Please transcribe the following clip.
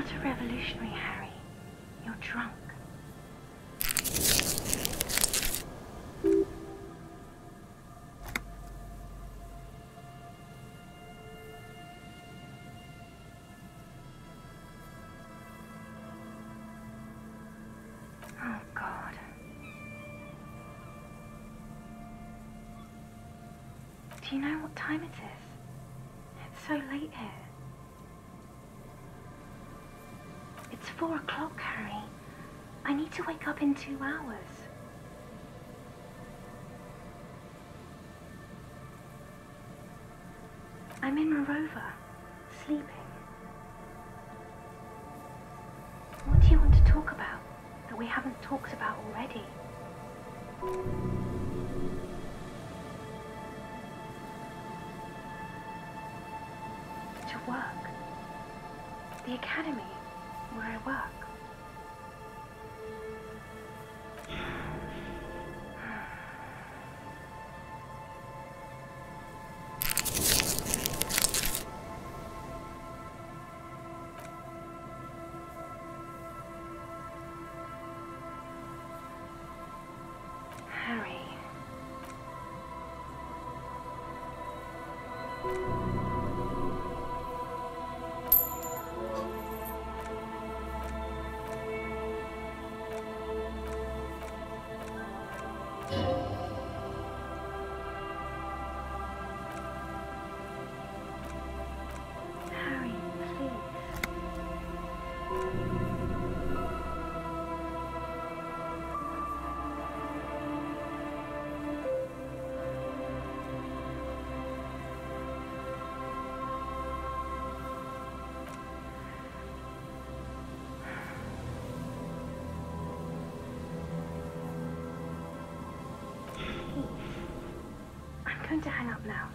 Not a revolutionary, Harry. You're drunk. Oh, God. Do you know what time it is? It's so late here. It's four o'clock, Harry. I need to wake up in two hours. I'm in Morova, sleeping. What do you want to talk about that we haven't talked about already? To work. The academy where I work. going to hang up now.